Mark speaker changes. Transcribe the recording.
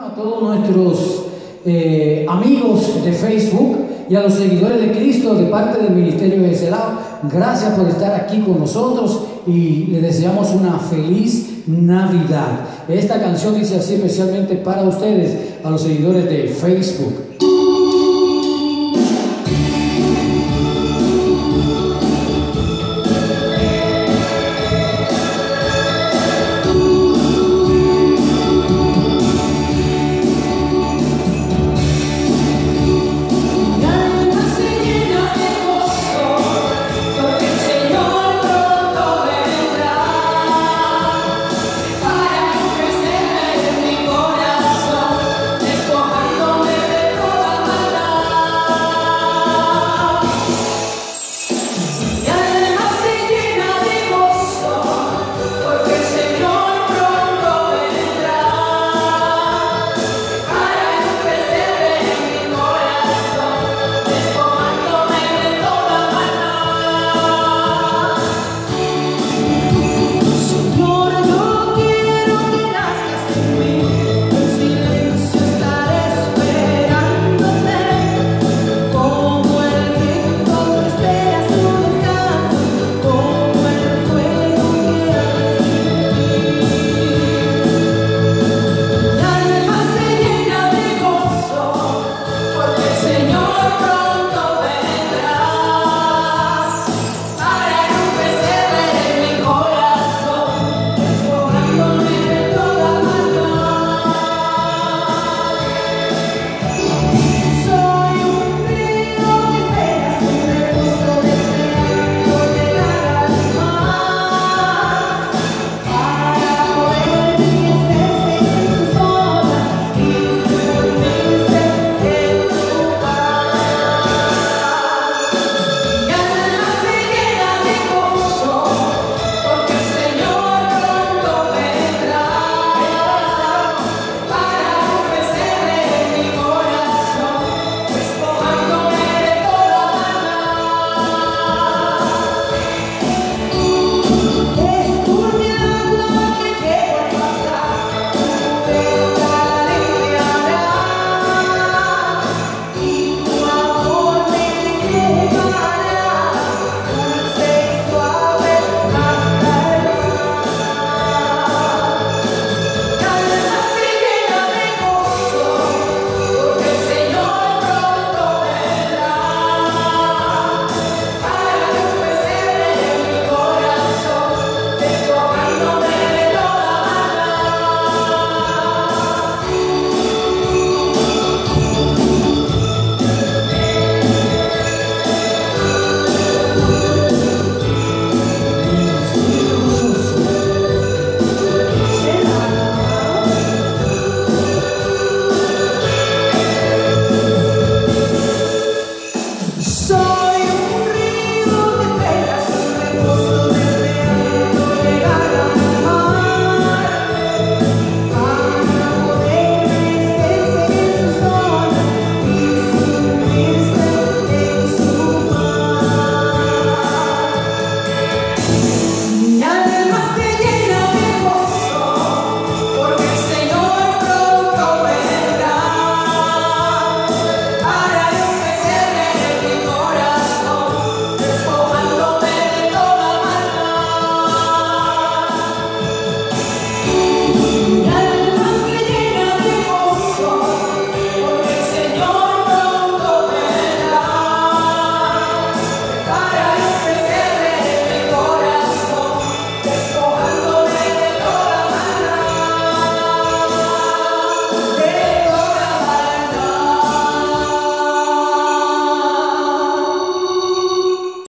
Speaker 1: a todos nuestros eh, amigos de Facebook y a los seguidores de Cristo de parte del Ministerio de Celao. Gracias por estar aquí con nosotros y les deseamos una feliz Navidad. Esta canción dice así especialmente para ustedes, a los seguidores de Facebook.